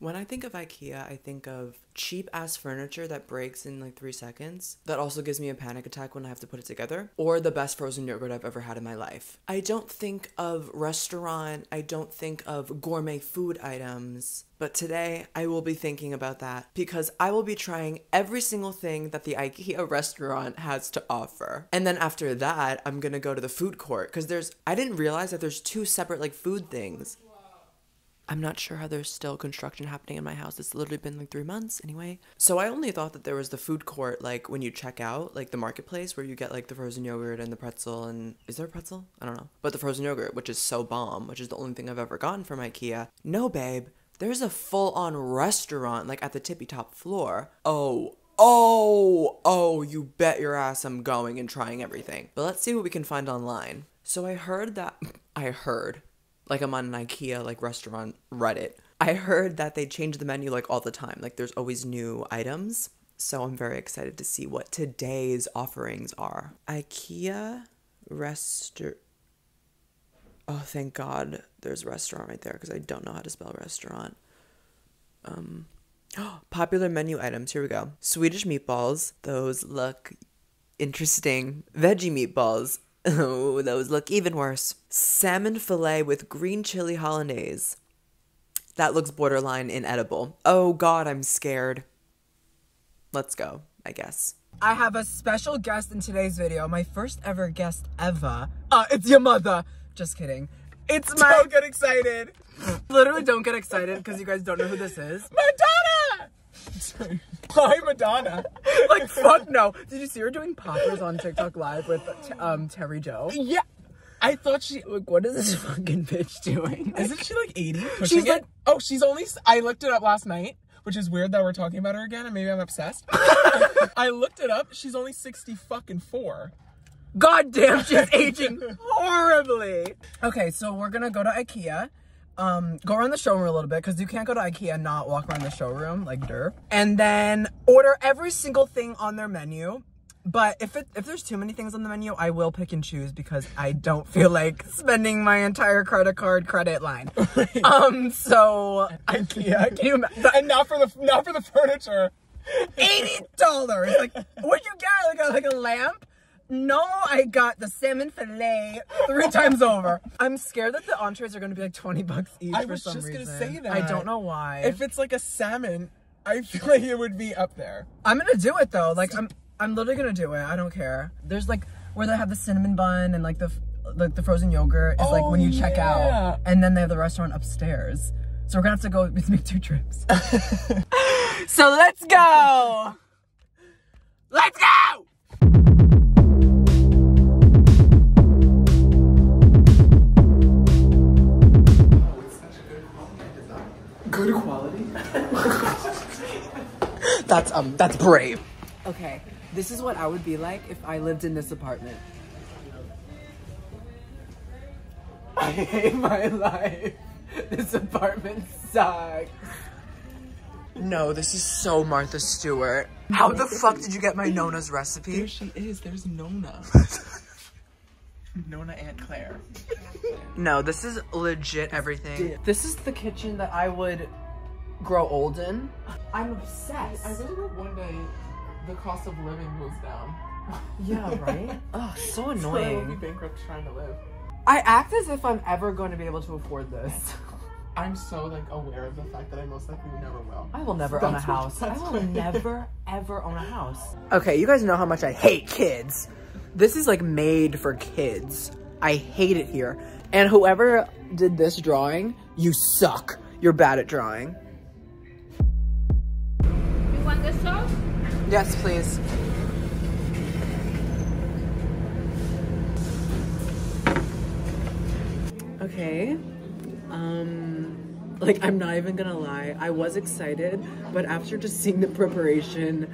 When I think of IKEA, I think of cheap ass furniture that breaks in like three seconds. That also gives me a panic attack when I have to put it together. Or the best frozen yogurt I've ever had in my life. I don't think of restaurant, I don't think of gourmet food items. But today I will be thinking about that because I will be trying every single thing that the IKEA restaurant has to offer. And then after that, I'm gonna go to the food court because there's, I didn't realize that there's two separate like food things. I'm not sure how there's still construction happening in my house. It's literally been like three months anyway. So I only thought that there was the food court, like when you check out, like the marketplace where you get like the frozen yogurt and the pretzel. And is there a pretzel? I don't know. But the frozen yogurt, which is so bomb, which is the only thing I've ever gotten from IKEA. No, babe. There's a full on restaurant like at the tippy top floor. Oh, oh, oh, you bet your ass I'm going and trying everything. But let's see what we can find online. So I heard that, I heard, like I'm on an IKEA like restaurant Reddit. I heard that they change the menu like all the time. Like there's always new items. So I'm very excited to see what today's offerings are. IKEA restaurant. Oh, thank God there's a restaurant right there because I don't know how to spell restaurant. Um, popular menu items. Here we go. Swedish meatballs. Those look interesting. Veggie meatballs. Oh, those look even worse. Salmon fillet with green chili hollandaise. That looks borderline inedible. Oh god, I'm scared. Let's go, I guess. I have a special guest in today's video. My first ever guest ever. Uh, it's your mother. Just kidding. It's my. Don't get excited. Literally, don't get excited because you guys don't know who this is. Madonna! Hi, Madonna. Like, fuck no. Did you see her doing poppers on TikTok Live with um Terry Joe? Yeah. I thought she. Like, what is this fucking bitch doing? Isn't she like 80? Pushing She's it? like- Oh, she's only. I looked it up last night, which is weird that we're talking about her again, and maybe I'm obsessed. I looked it up. She's only 60 fucking four. God damn, she's aging horribly. Okay, so we're gonna go to IKEA. Um, go around the showroom a little bit because you can't go to IKEA and not walk around the showroom like derp. And then order every single thing on their menu. But if it if there's too many things on the menu, I will pick and choose because I don't feel like spending my entire credit card credit line. um, so IKEA. can you ima- and not for the not for the furniture. eighty dollars. Like, what'd you get? Like a like a lamp? No, I got the salmon fillet three times over. I'm scared that the entrees are gonna be like twenty bucks each I was just gonna say that. I don't know why. If it's like a salmon, I feel like it would be up there. I'm gonna do it though. Like I'm, I'm literally gonna do it. I don't care. There's like where they have the cinnamon bun and like the, like the frozen yogurt is like Oh, when you oh, check out, and then they have the restaurant upstairs. So we're gonna have to go make two trips. so let's go. Let's go. Good quality. That's um that's brave. Okay, this is what I would be like if I lived in this apartment. I hate my life. This apartment sucks. No, this is so Martha Stewart. How the fuck did you get my Nona's recipe? There she is. There's Nona. Nona Aunt Claire. No, this is legit everything. This is the kitchen that I would grow old in. I'm obsessed. I really hope one day the cost of living goes down. yeah, right? Oh, so So I won't be annoying. bankrupt trying to live. I act as if I'm ever going to be able to afford this. I'm so like aware of the fact that I most likely never will. I will never own a house. I will what- never, ever own a house. Okay, you guys know how much I hate kids. This is like made for kids. I hate it here. And whoever did this drawing, you suck. You're bad at drawing. You want the sauce? Yes, please. Okay. Um like I'm not even gonna lie. I was excited, but after just seeing the preparation,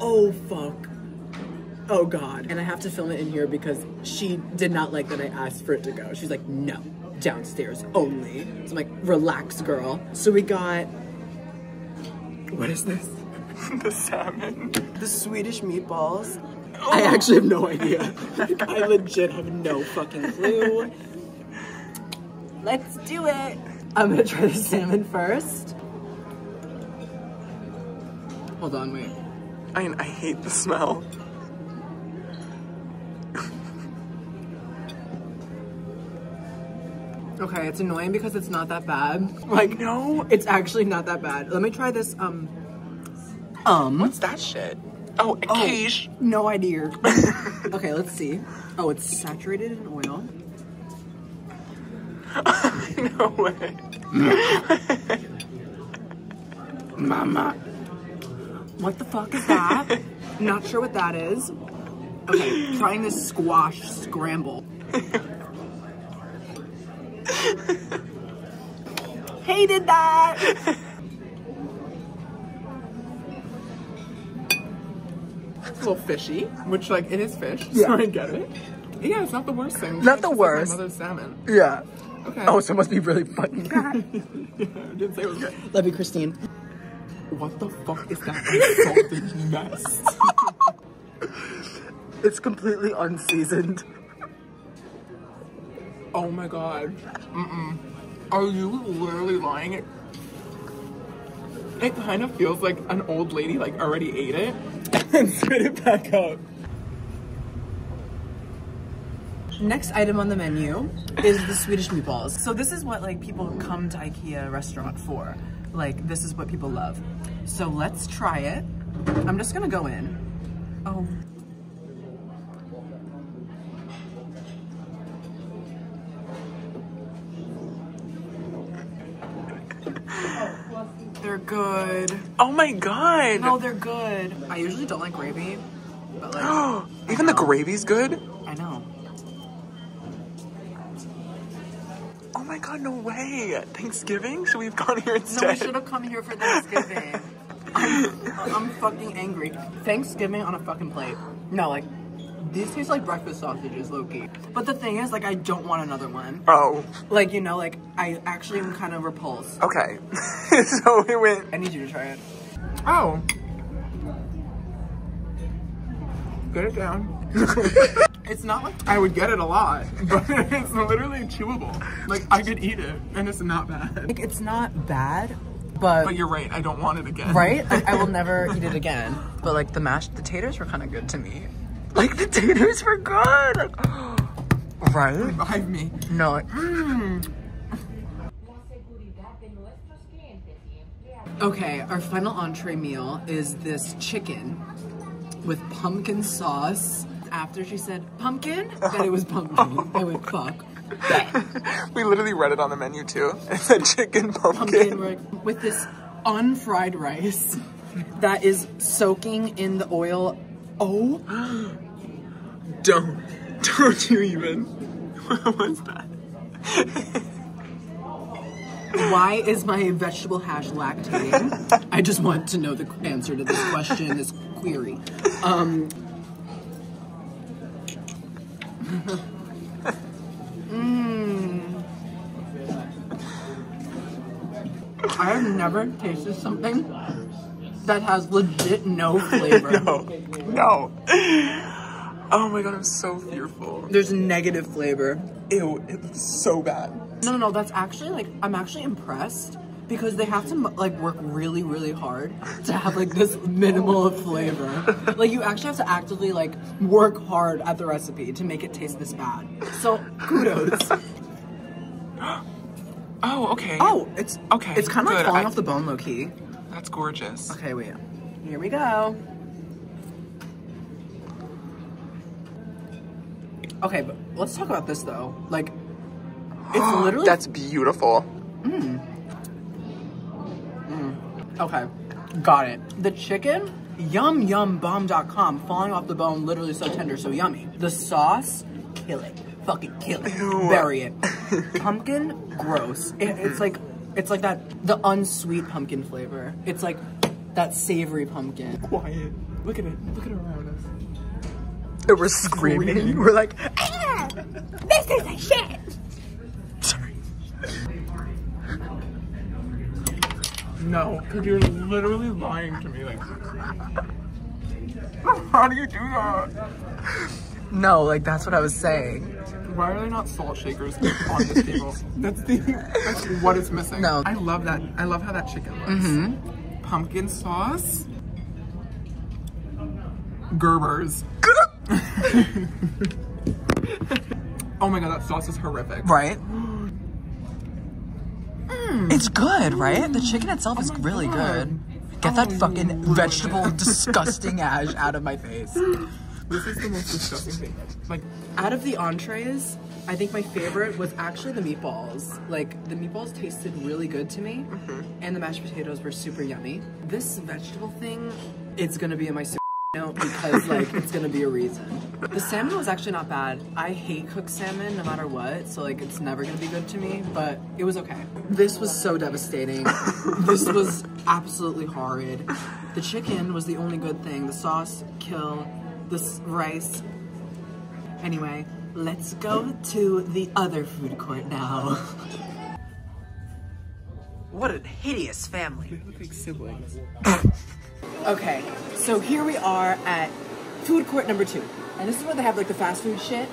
oh fuck. Oh god. And I have to film it in here because she did not like that I asked for it to go. She's like, no, downstairs only. So I'm like, relax, girl. So we got what is this? the salmon. the Swedish meatballs. Oh. I actually have no idea. I legit have no fucking clue. Let's do it. I'm gonna try the salmon first. Hold on, wait. I mean, I hate the smell. Okay, it's annoying because it's not that bad. Like, No. it's actually not that bad. Let me try this, um, um. What's that shit? Oh, a Oh, quiche. no idea. okay, let's see. Oh, it's saturated in oil. no way. Mama. What the fuck is that? Not sure what that is. Okay, trying this squash scramble. Hated that! It's a little fishy, which like it is fish, Yeah. so I get it. Yeah, it's not the worst thing. Not It's the just like worst. my mother's salmon. Yeah. Okay. Oh, so it must be really fucking bad. yeah, I didn't say it was good. Love you, Christine. What the fuck is that insulting mess? It's completely unseasoned. Oh my god. Mm-mm. Are you literally lying? It, it kind of feels like an old lady like already ate it and spit it back up. Next item on the menu is the Swedish meatballs. So this is what like people come to IKEA restaurant for. Like this is what people love. So let's try it. I'm just gonna go in. Oh. They're good. Oh my god. No, they're good. I usually don't like gravy, but like Even the gravy's good? I know. Oh my god, no way. Thanksgiving? Should we have gone here No, we should have come here for Thanksgiving. I'm, I'm fucking angry. Thanksgiving on a fucking plate. No, like, these taste like breakfast sausages, Loki. But the thing is, like, I don't want another one. oh, Like, you know, like, I actually am kind of repulsed. okay. so we went. I need you to try it. Oh. Get it down. It's not like, I would get it a lot, but it's literally chewable. Like, I could eat it, and it's not bad. like it's not bad, but, But you're right, I don't want it again. right? Like, I will never eat it again. But like, the mashed potatoes were kind of good to me. Like, the taters were good. Like, right? Revive me. No, Mm. Okay, our final entree meal is this chicken with pumpkin sauce. After she said pumpkin, that it was pumpkin. I went fuck. We literally read it on the menu too. It said chicken pumpkin. Pumpkin with this unfried rice that is soaking in the oil. Oh, Don't. Don't you even. What was that? why is my vegetable hash lactating? I just want to know the answer to this question, this query. Um. Mm. I have never tasted something that has legit no flavor. No. No. Oh my god, I'm so fearful. There's negative flavor. Ew, it looks so bad. No, no, no. That's actually like I'm actually impressed because they have to like work really, really hard to have like this minimal of flavor. Like you actually have to actively like work hard at the recipe to make it taste this bad. So kudos. Oh, okay. Oh, it's Okay, It's kind of like falling I- off the bone, low key. That's gorgeous. Okay, wait. Here we go. Okay, but let's talk about this though. Like, it's literally That's beautiful. Mm. Mm. Okay, got it. The chicken, yum yum bomb.com, falling off the bone, literally so tender, so yummy. The sauce, kill it. Fucking kill it. Ew. Bury it. pumpkin, gross. It, it's like, it's like that, the unsweet pumpkin flavor. It's like that savory pumpkin. Quiet. Look at it. Look at it around us. And we're screaming. We're like, ah, This is a shit. Sorry. No, because you're literally lying to me. Like, how do you do that? no, like that's what I was saying. Why are there not salt shakers on this table? That's the that's what is missing. No. I love that. I love how that chicken looks. Mm-hmm. Pumpkin sauce. Gerber's. oh my god, that sauce is horrific. Right? Mm. It's good, right? The chicken itself oh is really good. Get that fucking oh. vegetable disgusting ash out of my face. This is the most disgusting thing. Like, Out of the entrees, I think my favorite was actually the meatballs. Like, the meatballs tasted really good to me, mm-hmm. and the mashed potatoes were super yummy. This vegetable thing, it's gonna be in my super note because, like, it's gonna be a reason. The salmon was actually not bad. I hate cooked salmon no matter what, so, like, it's never gonna be good to me, but it was okay. This was so devastating. this was absolutely horrid. The chicken was the only good thing. The sauce, kill. This rice, Anyway, let's go to the other food court now. What a hideous family. look like siblings. Okay, so here we are at food court number two. And this is where they have like the fast food shit.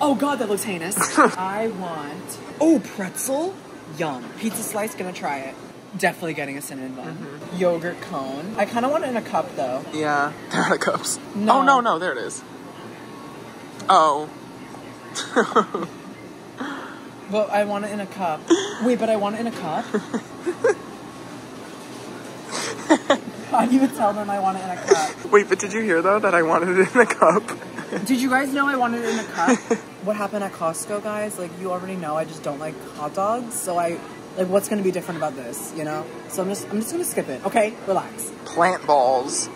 Oh god, that looks heinous. I want. Oh, pretzel? Yum. Pizza slice, gonna try it. Definitely getting a cinnamon bun. Mm-hmm. Yogurt cone. I kind of want it in a cup though. Yeah, they're out of cups. No. Oh, no, no, there it is. Oh. But I want it in a cup. Wait, but I want it in a cup? Do you tell them I want it in a cup? Wait, but did you hear though that I wanted it in a cup? Did you guys know I wanted it in a cup? what happened at Costco, guys? Like, you already know I just don't like hot dogs. So I, like, what's gonna be different about this, you know? So I'm just, I'm just gonna skip it, okay? Relax. Plant balls.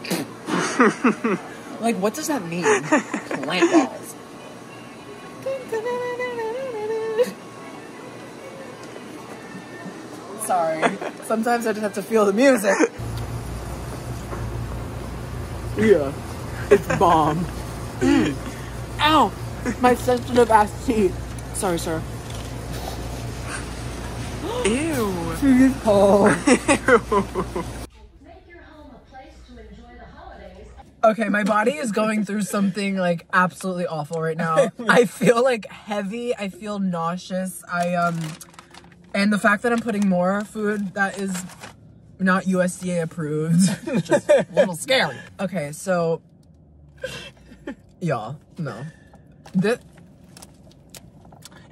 Like, what does that mean? Plant balls. Sorry. Sometimes I just have to feel the music. Yeah. It's bomb. Mm. Ow! My sensitive ass teeth. Sorry, sir. Ew. Oh. Make your home a place to holidays. Okay, my body is going through something like absolutely awful right now. I feel like heavy. I feel nauseous. I um, and the fact that I'm putting more food that is not USDA approved, is just a little scary. Okay, so y'all, no, this,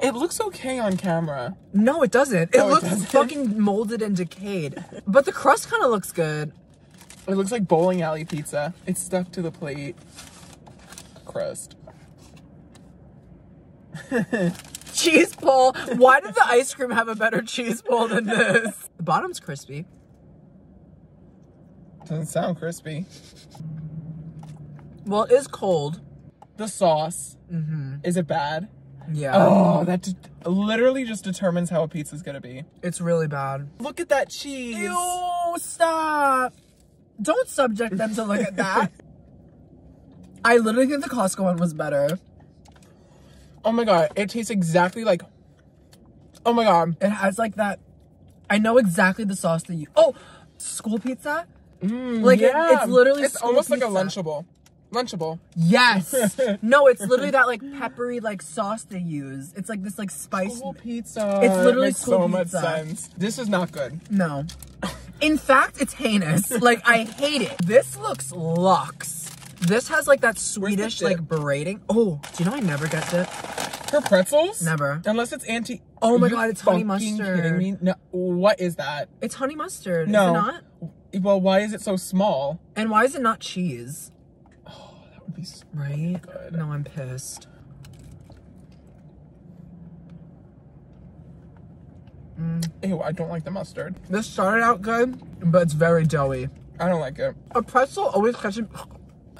It looks okay on camera. no, it doesn't. It Oh, it looks doesn't? fucking molded and decayed. But the crust kind of looks good. It looks like bowling alley pizza. It's stuck to the plate. Crust. cheese pull. Why did the ice cream have a better cheese pull than this? The bottom's crispy. Doesn't sound crispy. Well, it is cold. The sauce. Mm -hmm. Is it bad? Yeah. Oh, that literally just determines how a pizza's gonna be. It's really bad. Look at that cheese. Ew, stop. Don't subject them to look at that. I literally think the Costco one was better. Oh my god, it tastes exactly like. Oh my god. It has like that. I know exactly the sauce that you. Oh, school pizza? Mm, like it- it's literally It's almost like a lunchable. Lunchable. Yes. no, it's literally that like peppery like sauce they use. It's like this like spice. School pizza. It's literally It so much pizza. sense. This is not good. No. In fact, it's heinous. Like I hate it. This looks luxe. This has like that Swedish like braiding. Oh, do you know I never get dip? For pretzels? Never. Unless it's anti. Oh my God, it's honey mustard. Kidding me? No. What is that? It's honey mustard. No. Is it not? Well, why is it so small? And why is it not cheese? Would be. s- Right? Good. No, I'm pissed. Mm. Ew, I don't like the mustard. This started out good, but it's very doughy. I don't like it. A pretzel always catches.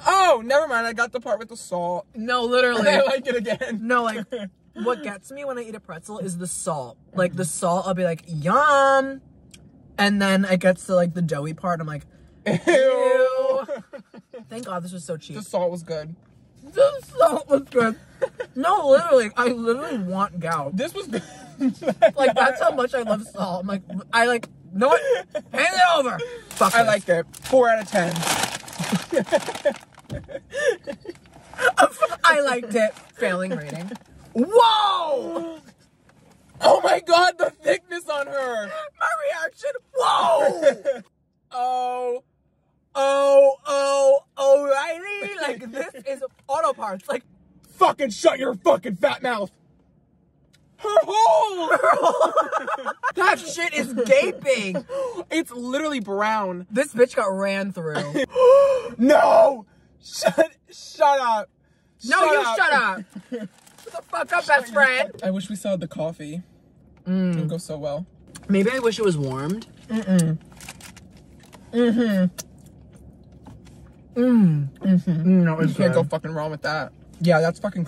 Oh, never mind. I got the part with the salt. No, literally. I like it again. No, like what gets me when I eat a pretzel is the salt. Like the salt, I'll be like, yum. And then it gets to like the doughy part, I'm like, Ew. Thank God this was so cheap. the salt was good. The salt was good. No, literally, I literally want gout. This was good. Like that's how much I love salt. I'm like, I like, No, what? Hand it over. Fuck I this. liked it. Four out of ten. I liked it. Failing rating. Whoa! Oh my god, the thickness on her. My reaction. Whoa! Oh. Oh, oh, O'Reilly. Like this is auto parts. Like Fucking shut your fucking fat mouth. Her hole. that shit is gaping. it's literally brown. This bitch got ran through. No. Shut. Shut up. No, you shut up. Shut the fuck up, best friend. I wish we saw the coffee. It would go so well. Maybe I wish it was warmed. Mm-mm. Mm-hmm. Mm-hmm. No, You can't go fucking wrong with that. Yeah, that's fucking.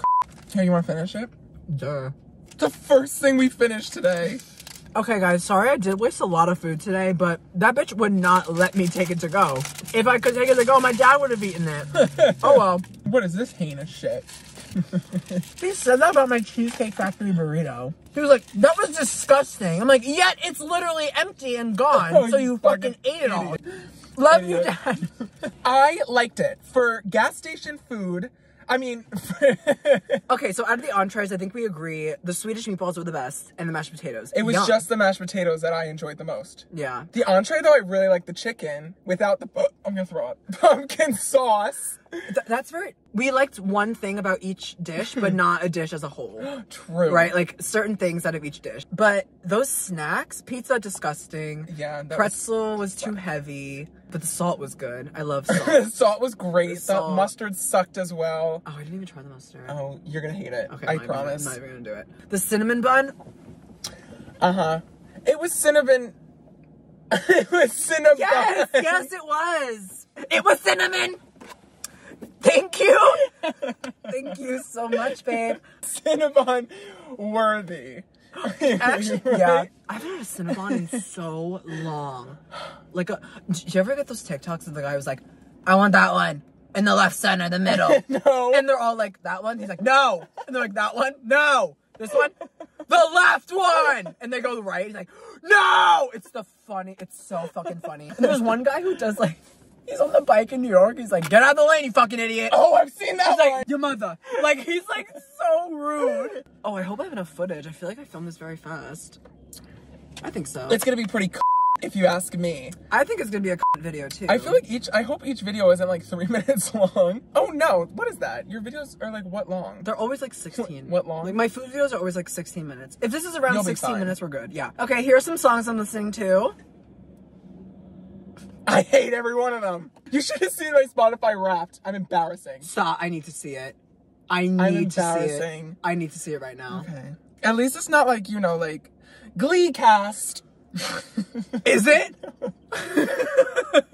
Here, you want to finish it? Duh. The first thing we finished today. Okay, guys, sorry I did waste a lot of food today, but that bitch would not let me take it to go. If I could take it to go, my dad would have eaten it. oh well. What is this heinous shit? He said that about my Cheesecake Factory burrito. He was like, that was disgusting. I'm like, yet it's literally empty and gone, Oh, so you you fucking fucking ate it all. Love you, dad. I liked it for gas station food. I mean, okay, so out of the entrees, I think we agree the Swedish meatballs were the best and the mashed potatoes. it was Yum. just the mashed potatoes that I enjoyed the most. Yeah. The entree, though, I really like the chicken without the. oh, I'm gonna throw up. Pumpkin sauce. Th- that's very. We liked one thing about each dish, but not a dish as a whole. True. Right? Like certain things out of each dish. But those snacks, pizza disgusting. Yeah, that was- Pretzel was, too heavy, but the salt was good. I love salt. salt was great. The, salt. mustard sucked as well. oh, I didn't even try the mustard. Oh, you're gonna hate it. Okay, I not even- promise. I'm not even gonna do it. The cinnamon bun, Uh huh. It was cinnamon. it was cinnamon. yes, yes, it was. It was cinnamon. Thank you. Thank you so much, babe. Cinnamon worthy. Actually, yeah. I haven't had a Cinnabon in so long. Like, a, did you ever get those TikToks of the guy who's like, I want that one in the left center, the middle. No. And they're all like, that one? He's like, no. And they're like, that one? No. This one? The left one. And they go right. He's like, no. It's the funny. It's so fucking funny. And there's one guy who does like, he's on the bike in New York. He's like, get out of the lane, you fucking idiot. Oh, I've seen that He's one. like, your mother. Like, he's like so rude. Oh, I hope I have enough footage. I feel like I filmed this very fast. I think so. It's gonna be pretty if you ask me. I think it's gonna be a video too. I feel like each. I hope each video isn't like three minutes long. Oh no! What is that? Your videos are like what long? they're always like 16. What long? Like my food videos are always like 16 minutes. If this is around You'll 16 minutes, we're good. Yeah. Okay, here's some songs I'm listening to. I hate every one of them. You should have seen my Spotify Wrapped. I'm embarrassing. Stop. I need to see it. I need to see it. I need to see it right now. Okay. At least it's not like you know like Glee cast. Is it?